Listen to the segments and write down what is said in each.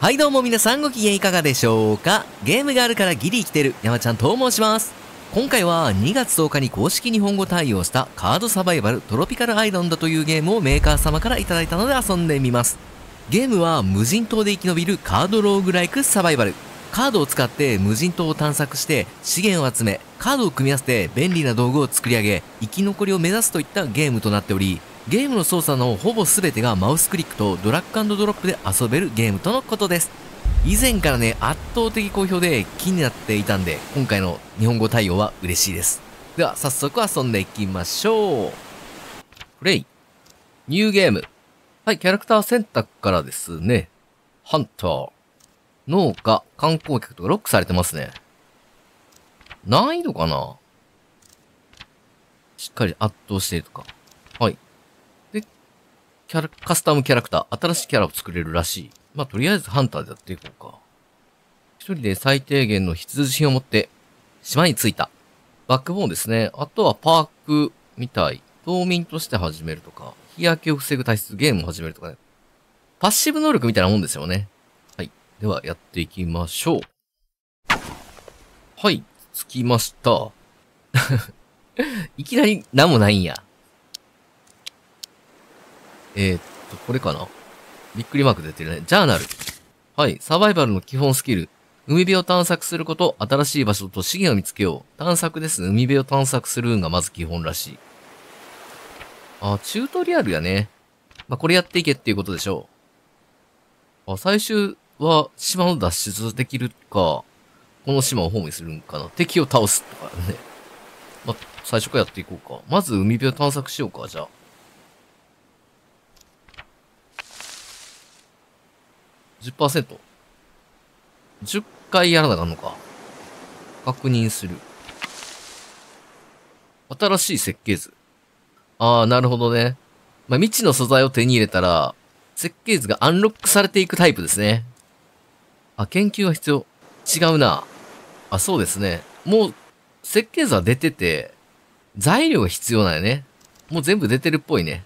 はいどうも皆さんご機嫌いかがでしょうか？ゲームがあるからギリ生きてる山ちゃんと申します。今回は2月10日に公式日本語対応したカードサバイバルトロピカルアイランドというゲームをメーカー様から頂いたので遊んでみます。ゲームは無人島で生き延びるカードローグライクサバイバル。カードを使って無人島を探索して資源を集めカードを組み合わせて便利な道具を作り上げ生き残りを目指すといったゲームとなっておりゲームの操作のほぼ全てがマウスクリックとドラッグドロップで遊べるゲームとのことです。以前からね圧倒的好評で気になっていたんで今回の日本語対応は嬉しいです。では早速遊んでいきましょう。プレイ。ニューゲーム。はいキャラクター選択からですね。ハンター。農家観光客とかロックされてますね。難易度かな？しっかり圧倒してるとか。キャラ、カスタムキャラクター、新しいキャラを作れるらしい。まあ、とりあえずハンターでやっていこうか。一人で最低限の必需品を持って、島に着いた。バックボーンですね。あとはパークみたい。島民として始めるとか、日焼けを防ぐ体質ゲームを始めるとかね。パッシブ能力みたいなもんですよね。はい。では、やっていきましょう。はい。着きました。いきなり何もないんや。えー、っと、これかな？びっくりマーク出てるね。ジャーナル。はい。サバイバルの基本スキル。海辺を探索すること、新しい場所と資源を見つけよう。探索です。海辺を探索する運がまず基本らしい。あ、チュートリアルやね。まあ、これやっていけっていうことでしょう。あ、最終は島の脱出できるか、この島をホームにするんかな。敵を倒すとかね。まあ、最初からやっていこうか。まず海辺を探索しようか、じゃあ。10%。10回やらなあかんのか。確認する。新しい設計図。ああ、なるほどね。まあ、未知の素材を手に入れたら、設計図がアンロックされていくタイプですね。あ、研究が必要。違うな。あ、そうですね。もう、設計図は出てて、材料が必要なんよね。もう全部出てるっぽいね。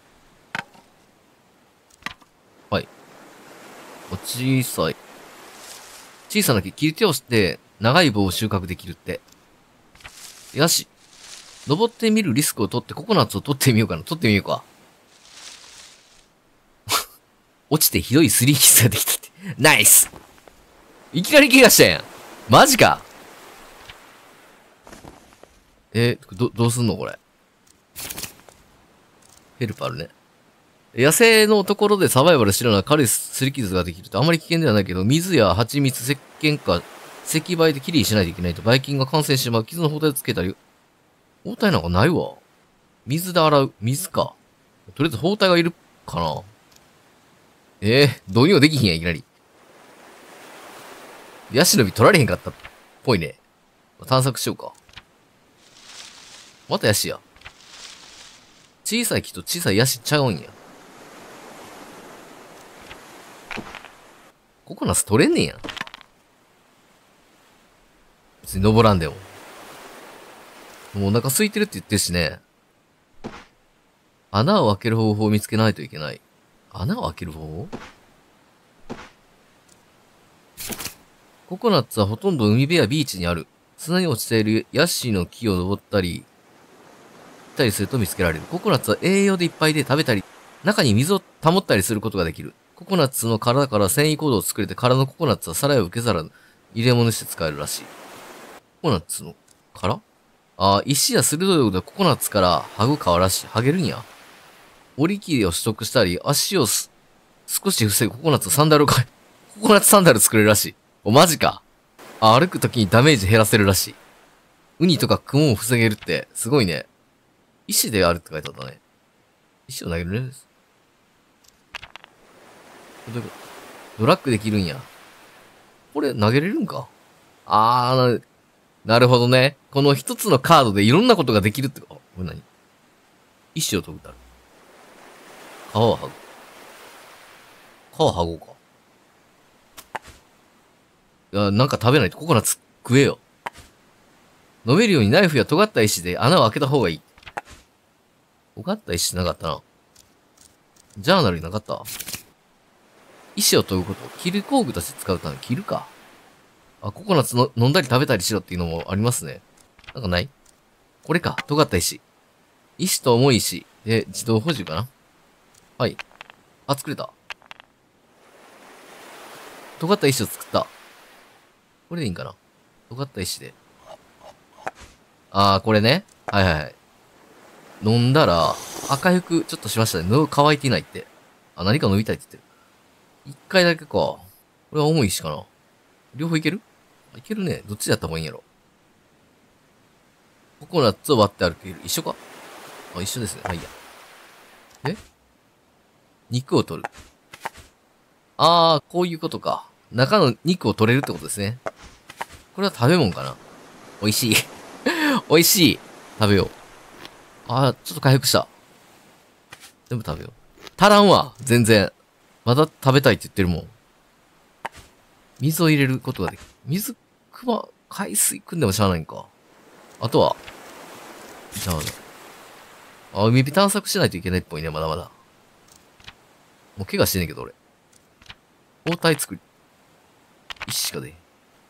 はい。お小さい。小さな木、切り手をして、長い棒を収穫できるって。よし。登ってみるリスクを取ってココナッツを取ってみようかな。取ってみようか。落ちてひどいスリーキスができたって。ナイスいきなり怪我したやん。マジかえー、ど、どうすんのこれ。ヘルプあるね。野生のところでサバイバルしろな軽いすり傷ができるとあまり危険ではないけど、水や蜂蜜、石鹸か、石灰できれいにしないといけないと、ばい菌が感染してしまう傷の包帯をつけたり、包帯なんかないわ。水で洗う？水か。とりあえず包帯がいるかな。ええー、どうにもできひんや、いきなり。ヤシの実取られへんかったっぽいね。探索しようか。またヤシや。小さい木と小さいヤシちゃうんや。ココナス取れんねんや。別に登らんでも。もうお腹空いてるって言ってるしね。穴を開ける方法を見つけないといけない。穴を開ける方法？ココナッツはほとんど海辺やビーチにある。砂に落ちているヤッシーの木を登ったり、行ったりすると見つけられる。ココナッツは栄養でいっぱいで食べたり、中に水を保ったりすることができる。ココナッツの殻から繊維コードを作れて、殻のココナッツは皿や受け皿、入れ物にして使えるらしい。ココナッツの殻？ああ、石や鋭いことでココナッツから剥ぐ皮らしい。剥げるんや。折り切りを取得したり、足をす少し防ぐココナッツサンダルをか、ココナッツサンダル作れるらしい。お、マジか。あ、歩くときにダメージ減らせるらしい。ウニとか雲を防げるって、すごいね。石であるって書いてあったね。石を投げるね。ドラッグできるんや。これ投げれるんか？あー、ななるほどね。この一つのカードでいろんなことができるってこと。これ何？石を研ぐたる。皮を剥ぐ。皮を剥ごうか。いや、なんか食べないとココナツ食えよ。飲めるようにナイフや尖った石で穴を開けた方がいい。尖った石なかったな。ジャーナルになかった？石を研ぐこと。切る工具として使うため、切るか。あ、ココナッツの飲んだり食べたりしろっていうのもありますね。なんかない？これか。尖った石。石と重い石。で、自動補充かなはい。あ、作れた。尖った石を作った。これでいいんかな尖った石で。あー、これね。はいはいはい。飲んだら、赤い服ちょっとしましたね。喉乾いていないって。あ、何か飲みたいって言ってる。一回だけか。これは重い石かな。両方いける？いけるね。どっちでやった方がいいんやろ。ココナッツを割って歩ける。一緒か？あ、一緒ですね。はい、いや。え？肉を取る。あー、こういうことか。中の肉を取れるってことですね。これは食べ物かな美味しい。美味しい。食べよう。あー、ちょっと回復した。全部食べよう。足らんわ。全然。まだ食べたいって言ってるもん。水を入れることができる。水、くま、海水汲んでもしゃあないんか。あとは、じゃあ、あ、海辺探索しないといけないっぽいね、まだまだ。もう怪我してねんけど、俺。包帯作り。石しかで。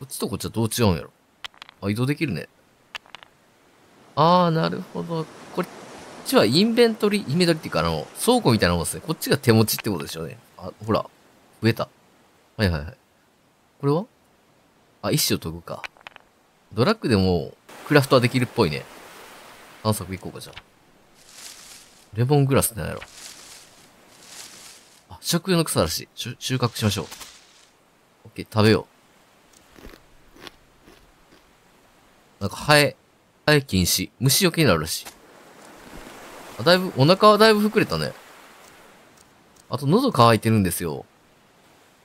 こっちとこっちはどう違うんやろ。あ、移動できるね。あー、なるほど。こっちはインベントリ、インベントリっていうか、あの、倉庫みたいなもんですね。こっちが手持ちってことでしょうね。あ、ほら。増えた。はいはいはい。これは？あ、石を研ぐか。ドラッグでも、クラフトはできるっぽいね。探索行こうか、じゃあ。レモングラスって何やろあ、食用の草らしい。収収穫しましょう。オッケー、食べよう。なんか、ハエ、ハエ禁止。虫除けになるらしい。あ、だいぶ、お腹はだいぶ膨れたね。あと、喉乾いてるんですよ。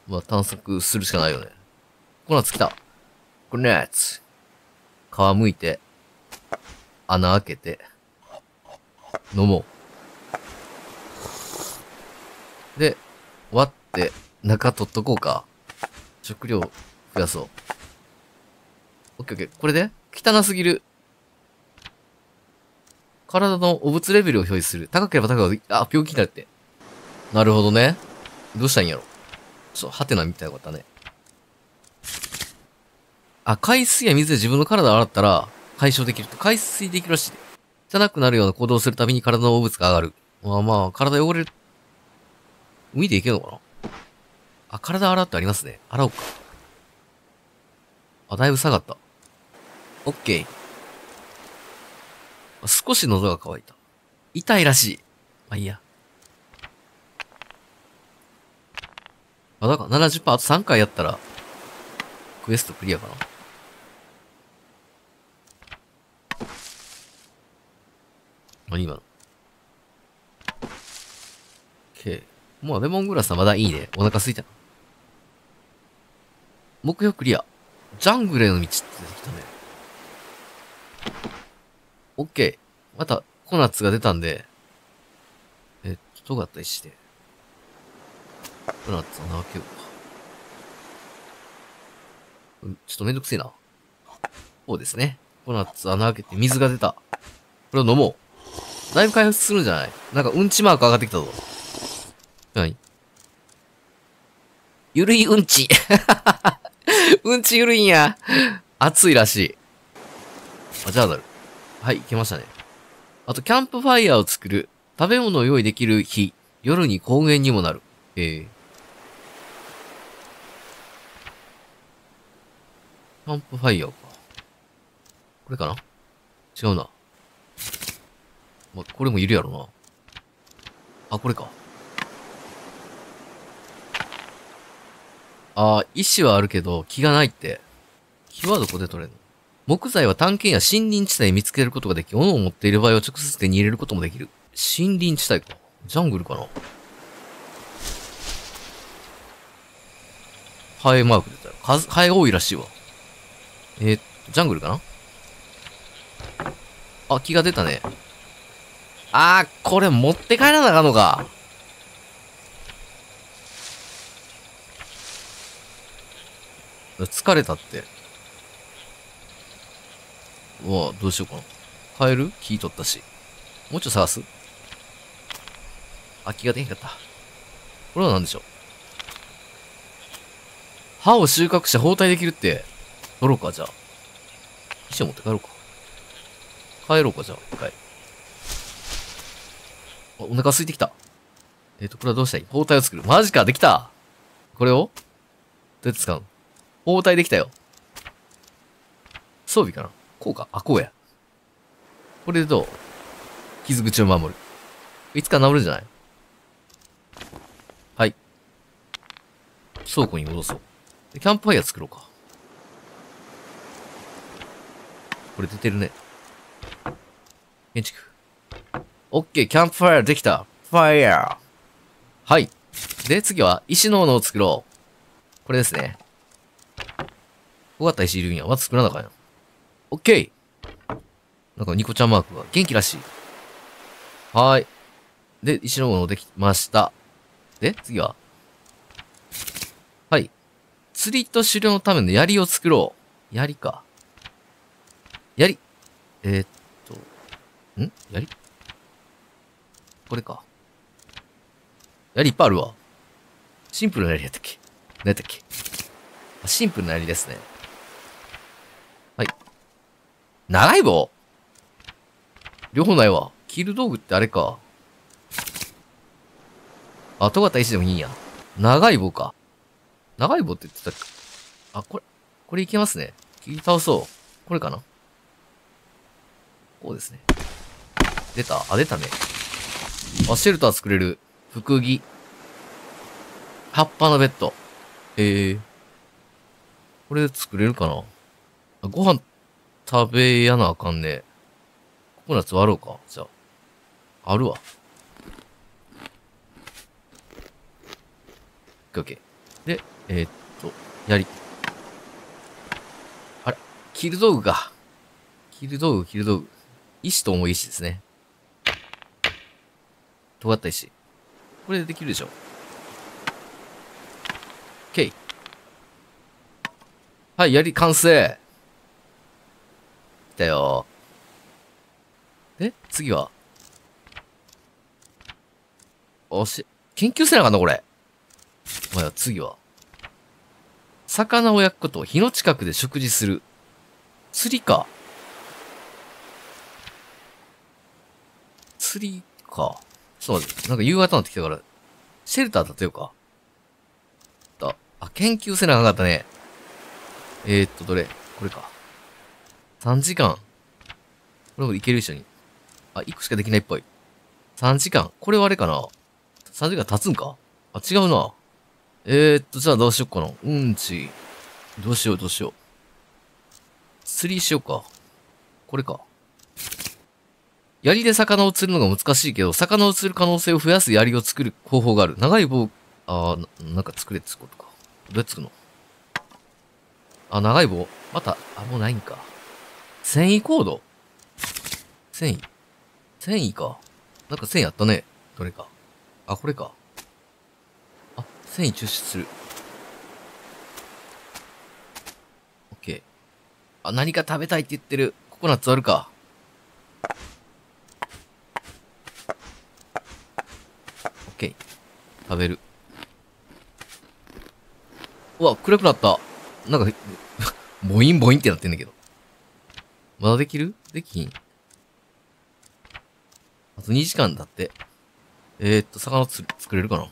まあ、探索するしかないよね。ココナッツ来た。ココナッツ。皮むいて、穴開けて、飲もう。で、割って、中取っとこうか。食料増やそう。オッケーオッケー。これで汚すぎる。体の汚物レベルを表示する。高ければ高い、あ、病気になるって。なるほどね。どうしたんやろ。ちょっと、ハテナみたいなことだね。あ、海水や水で自分の体を洗ったら解消できると。海水できるらしいで。じゃなくなるような行動をするたびに体の汚物が上がる。まあまあ、体汚れる。海でいけるのかなあ、体洗ってありますね。洗おうか。あ、だいぶ下がった。オッケー。少し喉が渇いた。痛いらしい。まあいいや。まだか ?70%、あと3回やったら、クエストクリアかな。何今の？OK。もうレモングラスはまだいいね。お腹空いた。目標クリア。ジャングルへの道って出てきたね。OK。また、コナッツが出たんで、えっと、尖った石で。コナッツ穴開けようか。ちょっとめんどくせえな。こうですね。コナッツ穴開けて水が出た。これを飲もう。だいぶ回復するんじゃない？なんかうんちマーク上がってきたぞ。何ゆるいうんち。うんちゆるいんや。暑いらしい。あ、じゃあなる。はい、いけましたね。あと、キャンプファイヤーを作る。食べ物を用意できる日。夜に高原にもなる。ええキャンプファイヤーか。これかな？違うな。ま、これもいるやろな。あ、これか。あー、石はあるけど、木がないって。木はどこで取れるの木材は探検や森林地帯見つけることができ、斧を持っている場合は直接手に入れることもできる。森林地帯か。ジャングルかなハエマーク出たよ。数、ハエが多いらしいわ。えー、ジャングルかな？あ、木が出たね。あー、これ持って帰らなあかんのか。疲れたって。うわどうしようかな。カエル木取ったし。もうちょっと探す？あ、気が出へんかった。これは何でしょう？歯を収穫して包帯できるって。取ろうか、じゃあ。石を持って帰ろうか。帰ろうか、じゃあ。一回。あお腹空いてきた。えっ、と、これはどうしたらい？い包帯を作る。マジか、できたこれを？どうやって使う？の包帯できたよ。装備かな？こうか？あ、こうや。これでどう？傷口を守る。いつか治るんじゃない？はい。倉庫に戻そう。でキャンプファイヤー作ろうか。これ出てるね。建築。オッケー、キャンプファイヤーできた。ファイヤー。はい。で、次は石の斧を作ろう。これですね。尖った石いるんや。まず作らなあかんや。オッケー。なんかニコちゃんマークが元気らしい。はーい。で、石の斧できました。で、次ははい。釣りと狩猟のための槍を作ろう。槍か。槍。えー、っと。ん？槍これか。槍いっぱいあるわ。シンプルな槍やったっけ？何やったっけ？シンプルな槍ですね。はい。長い棒両方ないわ。キル道具ってあれか。あ、尖った石でもいいんや。長い棒か。長い棒って言ってたっけ？あ、これ、これいけますね。切り倒そう。これかな？こうですね。出たあ、出たね。あ、シェルター作れる。福木。葉っぱのベッド。ええー。これ作れるかなあご飯食べやなあかんね。ココナッツ割ろうか。じゃあ。あるわ。オッケー。で、えー、っと、やり。あれ切る道具か。切る道具、切る道具。石と重い石ですね。尖った石。これでできるでしょ。OK。はい、やり完成。来たよ。で、次は？おし、研究せなあかんの？これ。お前次は？魚を焼くこと、火の近くで食事する。釣りか。釣りか。ちょっと待って、なんか夕方になってきたから、シェルター立てようか。あ、研究せなあかんかったね。えー、っと、どれ？これか。3時間。これもいける一緒に。あ、1個しかできないっぽい。3時間。これはあれかな ?3 時間経つんか？あ、違うな。えー、っと、じゃあどうしよっかな。うんち。どうしよう、どうしよう。釣りしようか。これか。槍で魚を釣るのが難しいけど、魚を釣る可能性を増やす槍を作る方法がある。長い棒、あーなんか作れってことか。どうやって作るの？あ、長い棒。また、あ、もうないんか。繊維コード？繊維。繊維か。なんか繊維あったね。どれか。あ、これか。あ、繊維抽出する。オッケー。あ、何か食べたいって言ってる。ココナッツあるか。オッケー。食べる。うわ、暗くなった。なんか、ボインボインってなってんだけど。まだできる？できひん。あと2時間だって。えー、っと、魚つ作れるかな？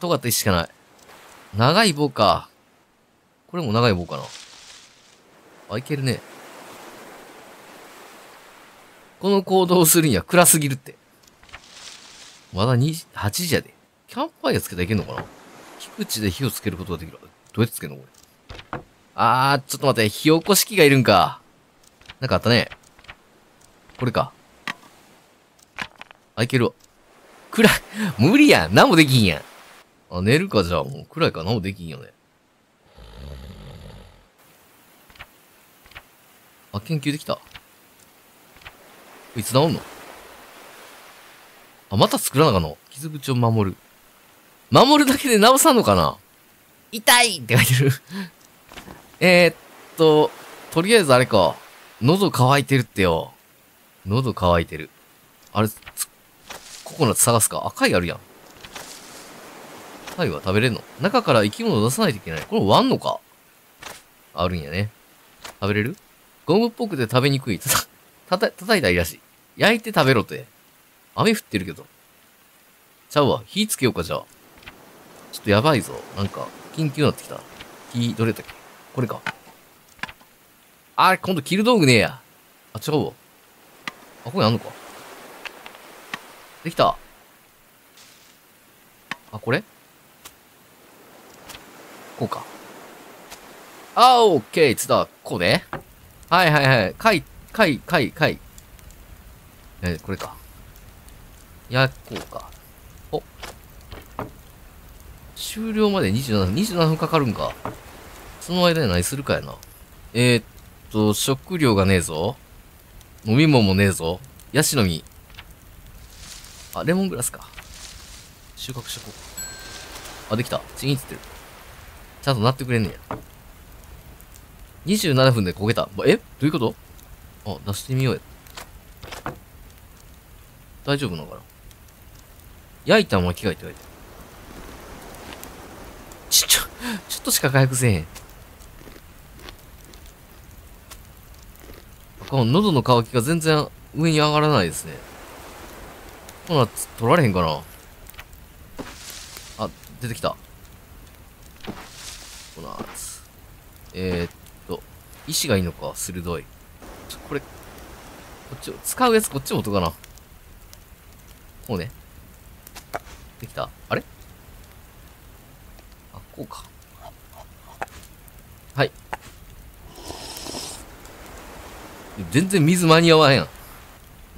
尖った石しかない。長い棒か。これも長い棒かな。あ、いけるね。この行動をするには暗すぎるって。まだ2、8時やで。キャンプファイヤーつけたらいけんのかな？菊池で火をつけることができる。どうやってつけるの？これ。あー、ちょっと待って。火起こし器がいるんか。なんかあったね。これか。あ、いけるわ。暗い。無理やん。何もできんやん。あ、寝るか、じゃあ。もう暗いから何もできんよね。あ、研究できた。いつ治んの？あ、また作らなあかんの？傷口を守る。守るだけで治さんのかな？痛いって書いてる。えーっと、とりあえずあれか。喉乾いてるってよ。喉乾いてる。あれ、つココナッツ探すか？赤いあるやん。貝は食べれんの？中から生き物を出さないといけない。これ割んのか？あるんやね。食べれる？ゴムっぽくて食べにくい。たた、た叩いたらいいらしい。焼いて食べろって。雨降ってるけど。ちゃうわ。火つけようか、じゃあ。ちょっとやばいぞ。なんか、緊急になってきた。火、どれだっけこれか。あれ、今度切る道具ねえや。あ、違うわ。あ、これあんのか。できた。あ、これ？こうか。あ、オッケー、つだ、こうね。はいはいはい。かい、かい、かい、かい。えー、これか。や、こうか。お。終了まで27分、27分かかるんか。その間に何するかやな。えー、っと、食料がねえぞ。飲み物もねえぞ。ヤシの実。あ、レモングラスか。収穫しとこう。あ、できた。チンつってる。ちゃんとなってくれんねや。27分で焦げた。え？どういうこと？あ、出してみようや。大丈夫なのかな？焼いた巻き貝って書いてちょ、ちょ、ちょっとしか回復せえへん。この喉の渇きが全然上に上がらないですね。ほな、取られへんかなあ、出てきた。ほな、えー、っと、石がいいのか、鋭い。ちょ、これ、こっちを、使うやつこっちも音かな。こうね。できたあれ？あ、こうか。はい。全然水間に合わへん。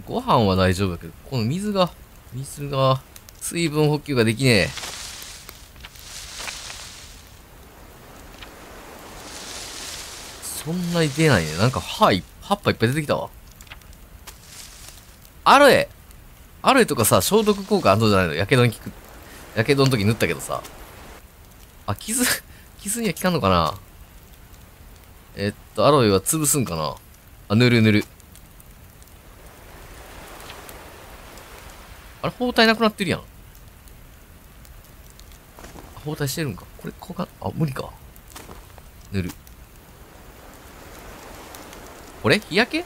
ご飯は大丈夫だけど、この水が、水が、水分補給ができねえ。そんなに出ないね。なんか歯い、葉っぱいっぱい出てきたわ。アロエアロエとかさ、消毒効果あんのじゃないの？やけどに効く。やけどの時塗ったけどさ。あ、傷、傷には効かんのかな？えっと、アロエは潰すんかな？あ、塗る塗る。あれ、包帯なくなってるやん。包帯してるんか？これ、こうか、あ、無理か。塗る。これ？日焼け？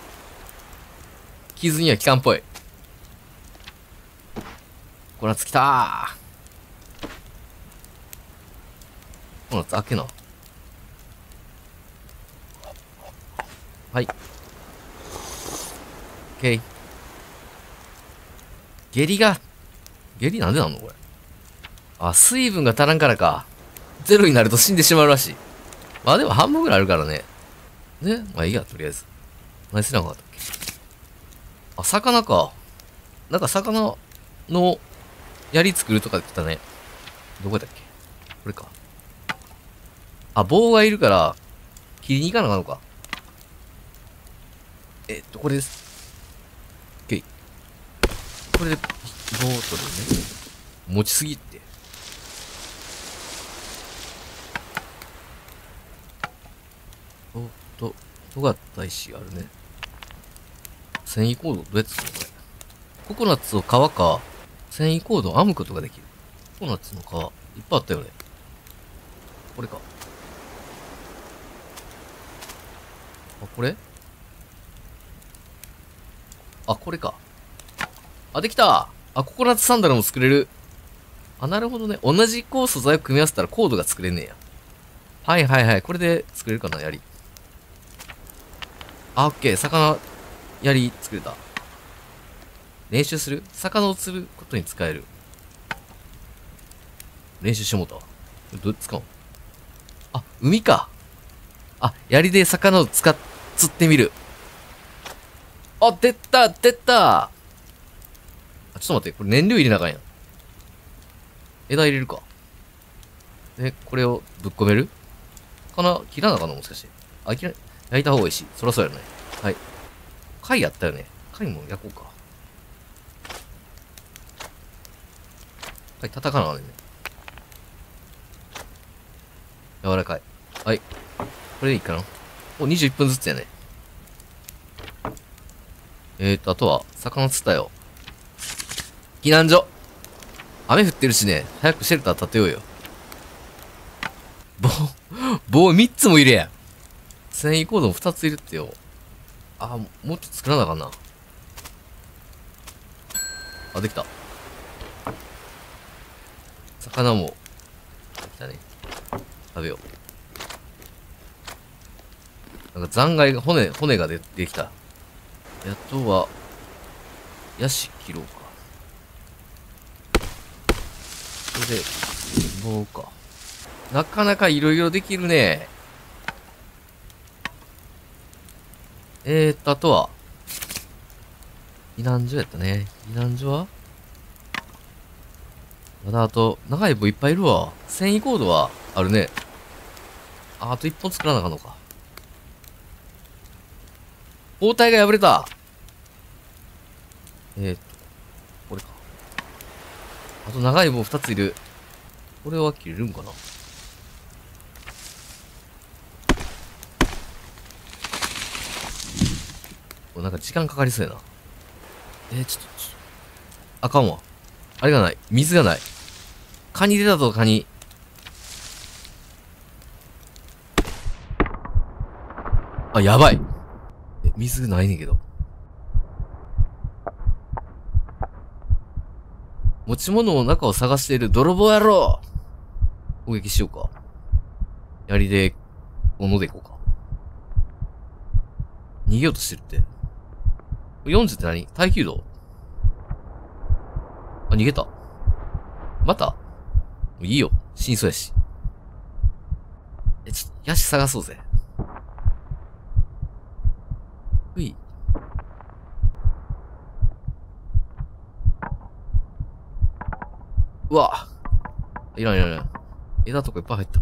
傷には効かんっぽい。これはきたー。この開けな。はい。ケイ。下痢が、下痢なんでなのこれ。あ、水分が足らんからか。ゼロになると死んでしまうらしい。まあでも半分ぐらいあるからね。ねまあいいや、とりあえず。何すれなかったっけあ、魚か。なんか魚の槍作るとか言ったね。どこだっけ？これか。あ、棒がいるから、切りに行かなあかんのか。えっと、これです。OK これで、棒を取るね。持ちすぎって。おっと、尖った石あるね。繊維コードどうやってするのこれ？ココナッツを皮か、繊維コードを編むことができる。ココナッツの皮、いっぱいあったよね。これか。あ、これ？あ、これか。あ、できたあ、ココナッツサンダルも作れる。あ、なるほどね。同じこう素材を組み合わせたらコードが作れんねや。はいはいはい。これで作れるかな、槍。あ、オッケー。魚、槍作れた。練習する？魚を釣ることに使える？練習しもうたわ。どう使う？あ、海か。あ、槍で魚を使っ、釣ってみる。あ、出た出たあちょっと待って、これ燃料入れなあかんやん。枝入れるか。で、これをぶっ込める？かな？切らなあかんの？もしかして。あ、切ら、焼いた方がいいし。そらそうやろね。はい。貝やったよね。貝も焼こうか。貝叩かなあかんね。柔らかい。はい。これでいいかな？お、21分ずつやね。えーと、あとは、魚釣ったよ。避難所。雨降ってるしね、早くシェルター建てようよ。棒、棒3つも入れやん。繊維コードも2ついるってよ。あ、もうちょっと作らなあかんな。あ、できた。魚も、できたね。食べよう。なんか残骸が、骨、骨がでできた。あとは、ヤシ切ろうか。これで、棒か。なかなかいろいろできるね。えーっと、あとは、避難所やったね。避難所はまだあと、長い棒いっぱいいるわ。繊維コードはあるね。あ、あと一本作らなあかんのか。包帯が破れたえー、っと、これか。あと長い棒二ついる。これは切れるんかななんか時間かかりそうやな。えー、ちょっと、ちょっと、あかんわ。あれがない。水がない。カニ出たぞ、カニ。あ、やばい。え、水ないねんけど。持ち物の中を探している泥棒野郎攻撃しようか。槍で、斧でいこうか。逃げようとしてるって。40って何？耐久度あ、逃げた。また？ういいよ。死にそうやし。え、ちょっと、ヤシ探そうぜ。うい。うわ。いらんいらんいらん。枝とかいっぱい入った。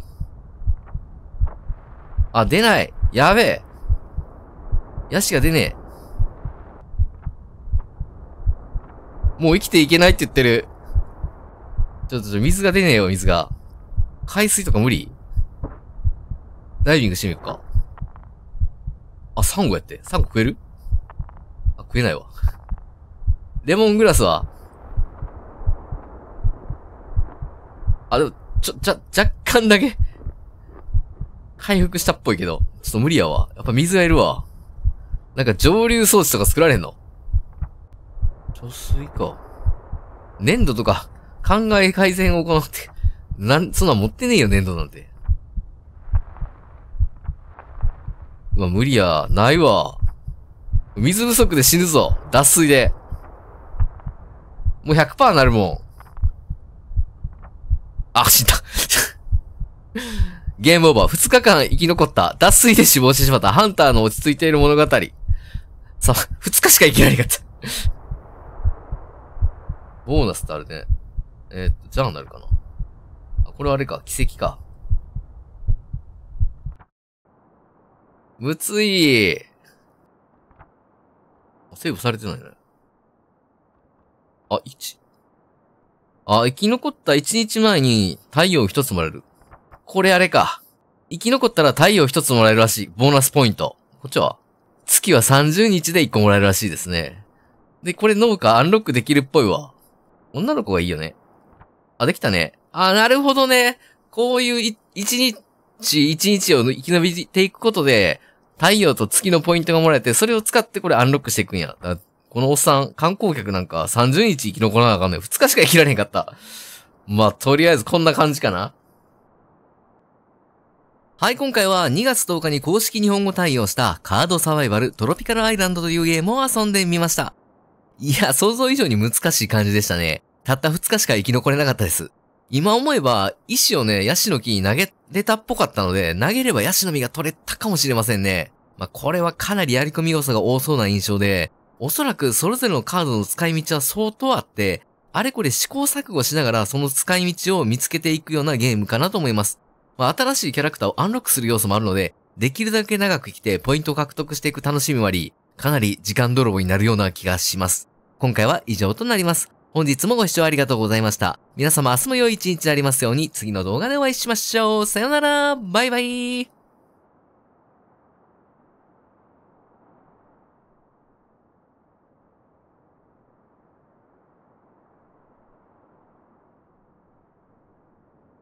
あ、出ないやべえヤシが出ねえ。もう生きていけないって言ってる。ちょっと、ちょ、水が出ねえよ、水が。海水とか無理？ダイビングしてみようか。あ、サンゴやって。サンゴ食える？あ、食えないわ。レモングラスは？あ、でも、ちょ、ちゃ、若干だけ、回復したっぽいけど、ちょっと無理やわ。やっぱ水がいるわ。なんか上流装置とか作られんの？貯水か。粘土とか、考え改善を行って、なん、そんな持ってねえよ、粘土なんて。うわ、無理や。ないわ。水不足で死ぬぞ。脱水で。もう100%なるもん。あ、死んだ。ゲームオーバー。2日間生き残った。脱水で死亡してしまった。ハンターの落ち着いている物語。さあ、2日しか生きられなかった。ボーナスってあるね。えー、っと、じゃあなるかな。あ、これあれか。奇跡か。むつい。セーブされてないね。あ、1。あ、生き残った1日前に太陽1つもらえる。これあれか。生き残ったら太陽1つもらえるらしい。ボーナスポイント。こっちは月は30日で1個もらえるらしいですね。で、これ農家アンロックできるっぽいわ。女の子がいいよね。あ、できたね。あ、なるほどね。こういう一日、一日を生き延びていくことで、太陽と月のポイントがもらえて、それを使ってこれアンロックしていくんや。このおっさん、観光客なんか30日生き残らなあかんねん。2日しか生きられへんかった。まあ、とりあえずこんな感じかな。はい、今回は2月10日に公式日本語対応したカードサバイバルトロピカルアイランドというゲームを遊んでみました。いや、想像以上に難しい感じでしたね。たった2日しか生き残れなかったです。今思えば、石をね、ヤシの木に投げれたっぽかったので、投げればヤシの実が取れたかもしれませんね。まあ、これはかなりやり込み要素が多そうな印象で、おそらくそれぞれのカードの使い道は相当あって、あれこれ試行錯誤しながらその使い道を見つけていくようなゲームかなと思います。まあ、新しいキャラクターをアンロックする要素もあるので、できるだけ長く生きてポイントを獲得していく楽しみもあり、かなり時間泥棒になるような気がします。今回は以上となります。本日もご視聴ありがとうございました。皆様明日も良い一日でありますように次の動画でお会いしましょう。さよならバイバイ